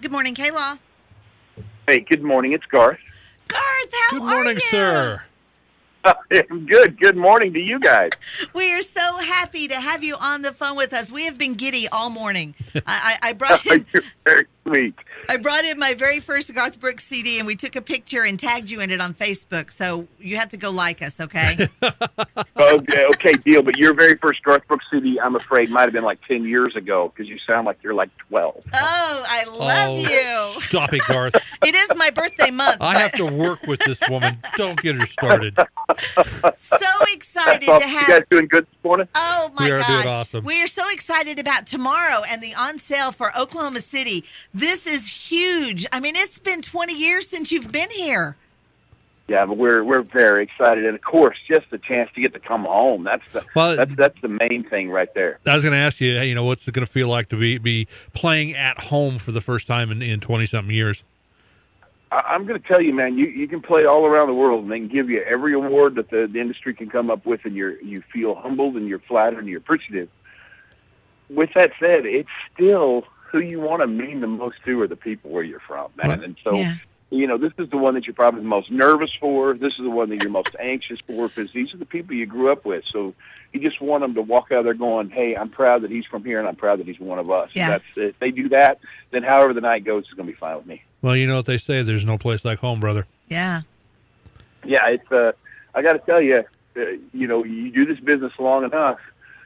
Good morning, Kayla. Hey, good morning. It's Garth. Garth, how Good are morning, you? sir. good. Good morning to you guys. We are so happy to have you on the phone with us. We have been giddy all morning. I, I, I brought in You're very sweet. I brought in my very first Garth Brooks CD, and we took a picture and tagged you in it on Facebook. So you have to go like us, okay? Okay, okay, deal. But your very first Garth Brooks CD, I'm afraid, might have been like 10 years ago because you sound like you're like 12. oh, I love oh, you. Stop it, Garth. It is my birthday month. I but have to work with this woman. Don't get her started. so excited Well, to you have. guys doing good this morning? Oh my We are gosh. doing awesome. We are so excited about tomorrow and the on sale for Oklahoma City. This is huge. I mean, it's been 20 years since you've been here. Yeah, but we're we're very excited, and of course, just the chance to get to come home. That's the Well, that's that's the main thing right there. I was going to ask you, hey, you know, what's it going to feel like to be be playing at home for the first time in in twenty something years? I, I'm going to tell you, man, you you can play all around the world, and they can give you every award that the, the industry can come up with, and you're you feel humbled and you're flattered and you're appreciative. With that said, it's still who you want to mean the most to are the people where you're from, man. Right. And so, Yeah. You know, this is the one that you're probably the most nervous for. This is the one that you're most anxious for because these are the people you grew up with. So you just want them to walk out there going, "Hey, I'm proud that he's from here, and I'm proud that he's one of us." Yeah. That's if they do that, then however the night goes, it's going to be fine with me. Well, you know what they say. There's no place like home, brother. Yeah. yeah, it's uh, I got to tell you, uh, you know, you do this business long enough.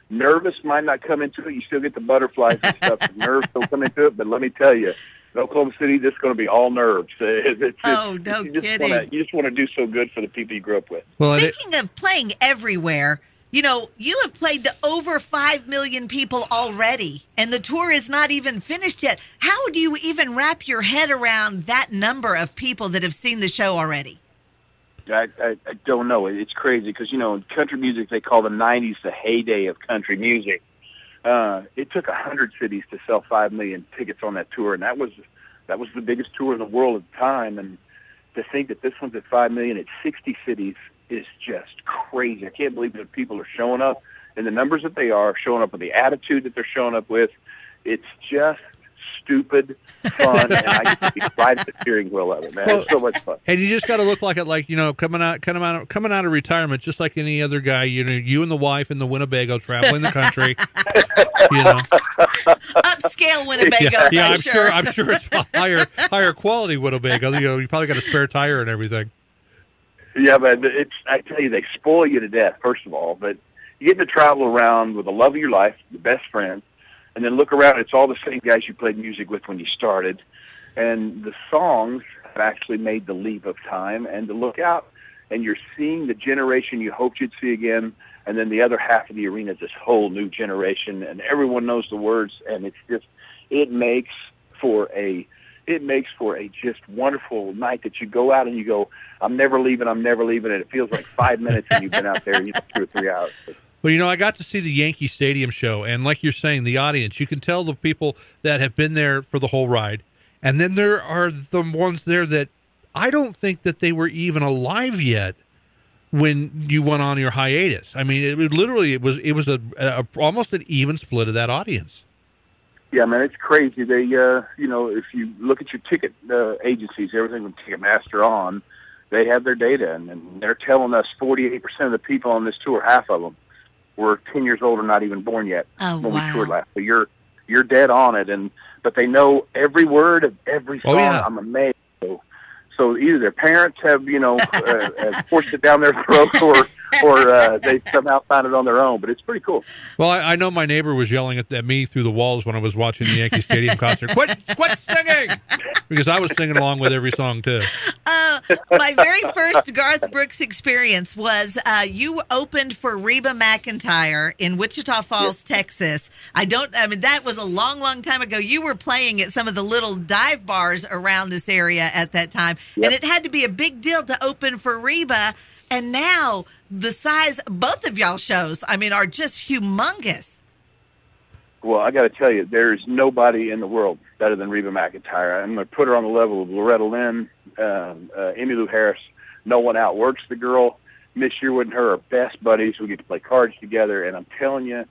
Nervous might not come into it. You still get the butterflies and stuff. The nerves don't come into it. But let me tell you, in Oklahoma City, this is going to be all nerves. It's, it's, Oh, it's, no you just kidding. Wanna, you just want to do so good for the people you grew up with. Well, it, Speaking of playing everywhere, you know, you have played to over 5 million people already, and the tour is not even finished yet. How do you even wrap your head around that number of people that have seen the show already? I, I, I don't know. It's crazy because you know in country music they call the '90s the heyday of country music. Uh, it took a hundred cities to sell five million tickets on that tour, and that was that was the biggest tour in the world at the time. And to think that this one's at five million at 60 cities is just crazy. I can't believe that people are showing up in the numbers that they are, showing up with the attitude that they're showing up with. It's just stupid fun, and I get to be right at the steering wheel of it, man. Well- it's so much fun. and you just got to look like it, like you know, coming out, coming out, coming out of retirement, just like any other guy. You know, you and the wife in the Winnebago traveling the country. you know, Upscale Winnebagos, yeah, yeah, I'm, I'm sure. I'm sure it's a higher, higher quality Winnebago. You know, you probably got a spare tire and everything. Yeah, but it's I tell you, they spoil you to death. First of all, but you get to travel around with the love of your life, your best friend, and then look around. It's all the same guys you played music with when you started, and the songs have actually made the leap of time. And to look out, and you're seeing the generation you hoped you'd see again, and then the other half of the arena is this whole new generation, and everyone knows the words, and it's just it makes for a it makes for a just wonderful night that you go out and you go, I'm never leaving, I'm never leaving, and it feels like five minutes and you've been out there, you know, two or three hours. Well, you know, I got to see the Yankee Stadium show, and like you're saying, the audience, you can tell the people that have been there for the whole ride, and then there are the ones there that I don't think that they were even alive yet when you went on your hiatus. I mean, it, it literally it was it was a, a almost an even split of that audience. Yeah, man, it's crazy. They, uh, you know, if you look at your ticket uh, agencies, everything from Ticketmaster on, they have their data, and, and they're telling us 48% of the people on this tour, half of them, were 10 years old or not even born yet Oh, when wow. we toured last. So you're you're dead on it, and but they know every word of every Oh, song. yeah. I'm amazed. So, so either their parents have, you know, uh, have forced it down their throat, or or uh, they somehow found it on their own. But it's pretty cool. Well, I, I know my neighbor was yelling at, at me through the walls when I was watching the Yankee Stadium concert. Quit, quit singing, because I was singing along with every song too. Uh, my very first Garth Brooks experience was uh, you opened for Reba McEntire in Wichita Falls, Texas. I don't, I mean, that was a long, long time ago. You were playing at some of the little dive bars around this area at that time. Yep. And it had to be a big deal to open for Reba. And now the size, both of y'all shows, I mean, are just humongous. Well, I got to tell you, there's nobody in the world better than Reba McEntire. I'm going to put her on the level of Loretta Lynn, um, uh, Emmylou Harris. No one outworks the girl. Miss Yearwood and her are best buddies. We get to play cards together, and I'm telling you,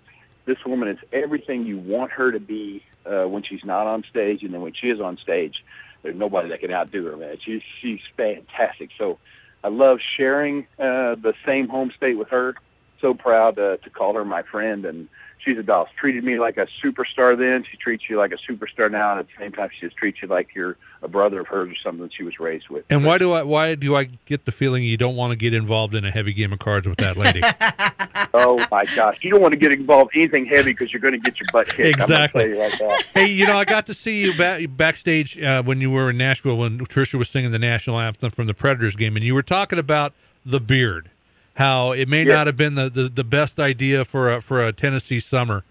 this woman is everything you want her to be. uh, when she's not on stage, and then when she is on stage, there's nobody that can outdo her, man. She's she's fantastic. So I love sharing uh, the same home state with her. So proud uh, to call her my friend, and she's a doll. She treated me like a superstar then. She treats you like a superstar now, and at the same time, she just treats you like you're a brother of hers or something that she was raised with. And why do I why do I get the feeling you don't want to get involved in a heavy game of cards with that lady? oh my gosh, you don't want to get involved in anything heavy because you're going to get your butt kicked. Exactly. You like hey, you know, I got to see you back, backstage uh, when you were in Nashville when Trisha was singing the national anthem from the Predators game, and you were talking about the beard how it may not have been the, the, the, best idea for a for a Tennessee summer.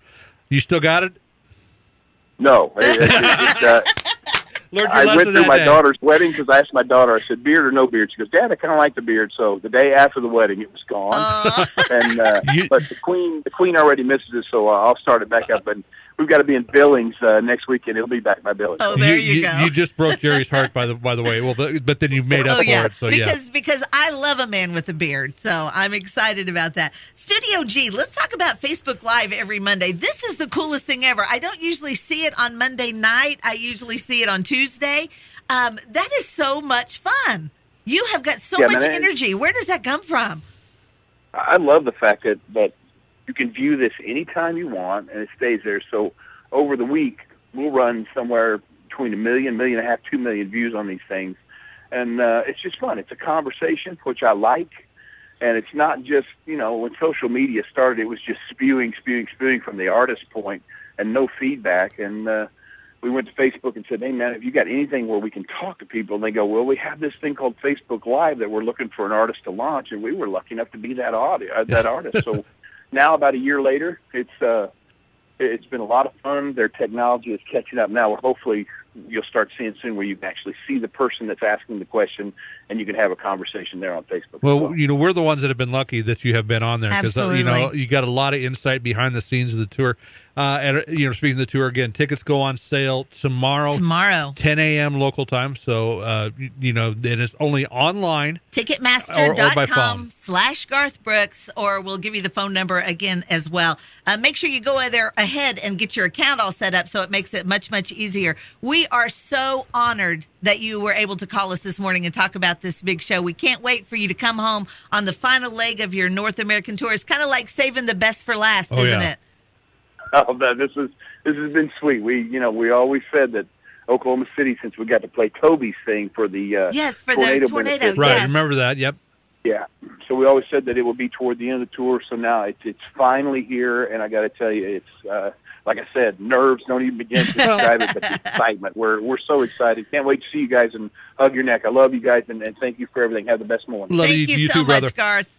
You still got it? No. It, it, it, uh, I went through my day. daughter's wedding because I asked my daughter, I said, beard or no beard? She goes, Dad, I kind of like the beard. So the day after the wedding, it was gone. Uh. and uh, You- But the queen the queen already misses it, so uh, I'll start it back up. And we've got to be in Billings uh, next weekend. It'll be back by Billings. Oh, there you, go. You just broke Jerry's heart by the by the way. Well, but, but then you made up oh for yeah, it. So yeah. because because I love a man with a beard, so I'm excited about that. Studio G, let's talk about Facebook Live every Monday. This is the coolest thing ever. I don't usually see it on Monday night. I usually see it on Tuesday. Um, that is so much fun. You have got so Yeah, much man, energy. Where does that come from? I love the fact that that you can view this anytime you want, and it stays there. So over the week, we'll run somewhere between a million, million and a half, two million views on these things, and uh, it's just fun. It's a conversation, which I like, and it's not just you know when social media started, it was just spewing, spewing, spewing from the artist point, and no feedback. And uh, we went to Facebook and said, "Hey man, have you got anything where we can talk to people?" And they go, "Well, we have this thing called Facebook Live that we're looking for an artist to launch, and we were lucky enough to be that audi- uh, that artist." So now, about a year later, it's uh, it's been a lot of fun. Their technology is catching up now. Hopefully, you'll start seeing soon where you can actually see the person that's asking the question, and you can have a conversation there on Facebook. as Well, you know, we're the ones that have been lucky that you have been on there because uh, you know you got a lot of insight behind the scenes of the tour. Uh, and uh, you know, speaking of the tour again, tickets go on sale tomorrow, Tomorrow, 10 a.m. local time. So uh, you, you know, and it's only online. Or- or by Ticketmaster.com slash Garth Brooks, or we'll give you the phone number again as well. Uh, make sure you go there ahead and get your account all set up so it makes it much, much easier. We are so honored that you were able to call us this morning and talk about this big show. We can't wait for you to come home on the final leg of your North American tour. It's kind of like saving the best for last, Oh, isn't yeah. it? Oh, that this is this has been sweet. We you know we always said that Oklahoma City, since we got to play Toby's thing for the uh, Yes, for tornado the tornado. benefit. Right. Yes. Remember that? Yep. Yeah. So we always said that it would be toward the end of the tour. So now it's it's finally here, and I got to tell you, it's uh, like I said, nerves don't even begin to describe it, but the excitement. We're we're so excited. Can't wait to see you guys and hug your neck. I love you guys, and, and thank you for everything. Have the best morning. Love Thank you, you, you so too, brother. much, Garth.